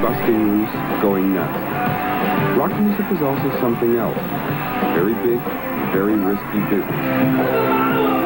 busting loose, going nuts. Rock music is also something else. Very big, very risky business.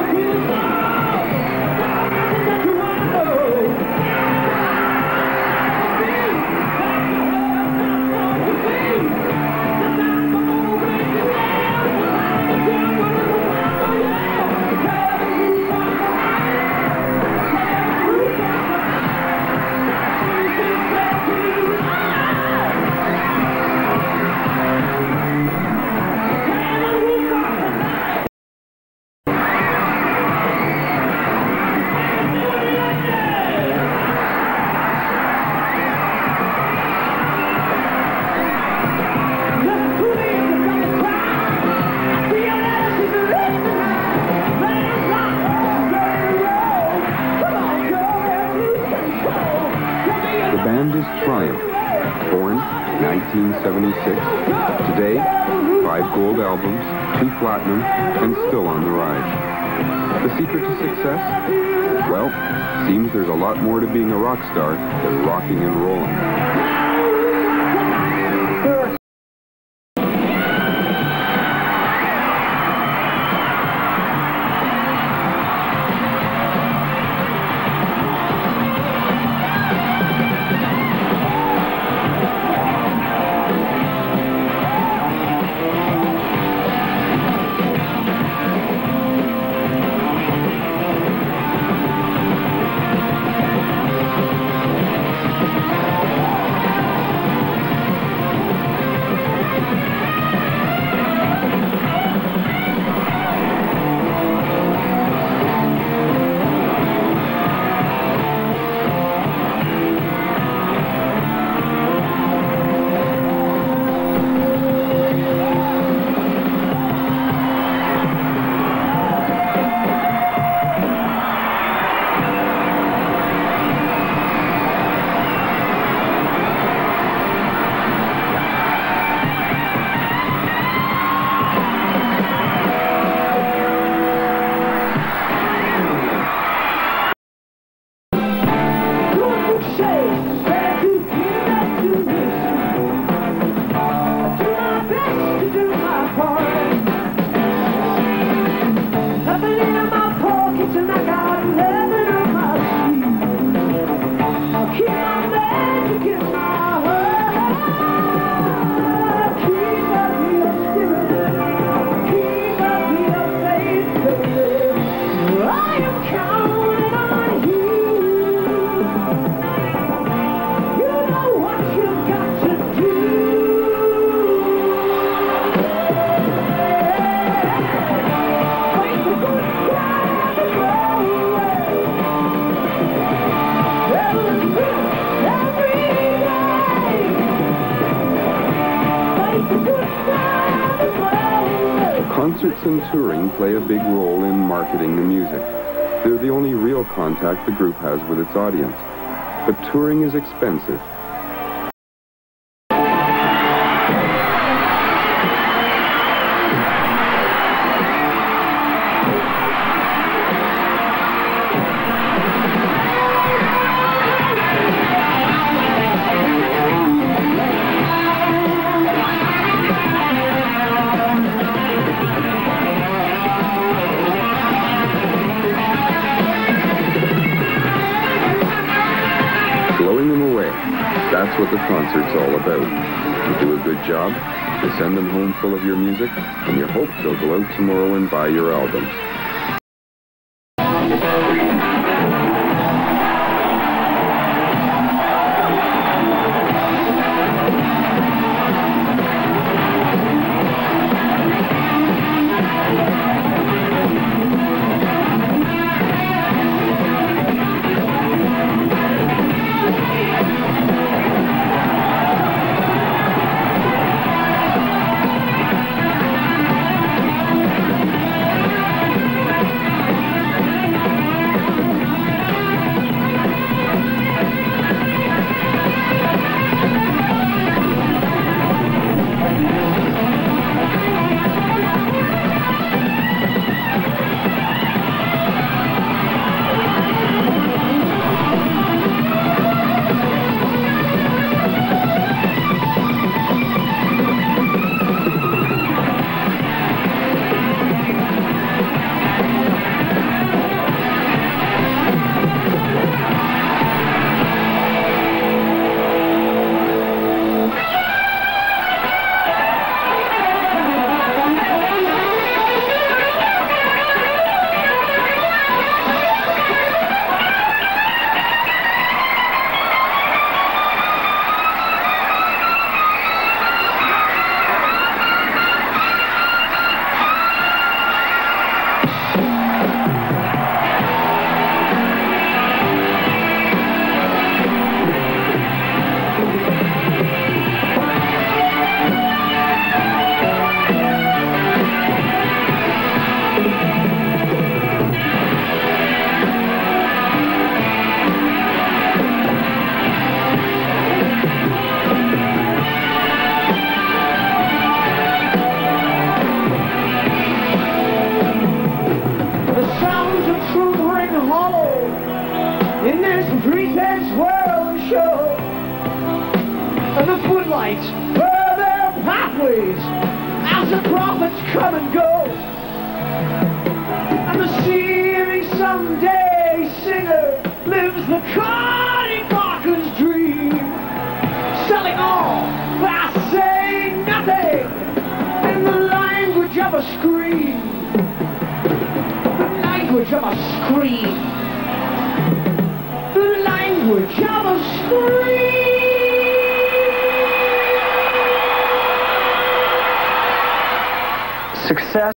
Born 1976. Today, five gold albums, two platinum, and still on the rise. The secret to success? Well, seems there's a lot more to being a rock star than rocking and rolling. I Concerts and touring play a big role in marketing the music. They're the only real contact the group has with its audience. But touring is expensive. That's what the concert's all about. You do a good job, you send them home full of your music, and you hope they'll go out tomorrow and buy your albums. Prophets come and go. And the seeming someday singer lives the Connie dream, selling all nothing in the language of a scream. The language of a scream. The language of a scream. Success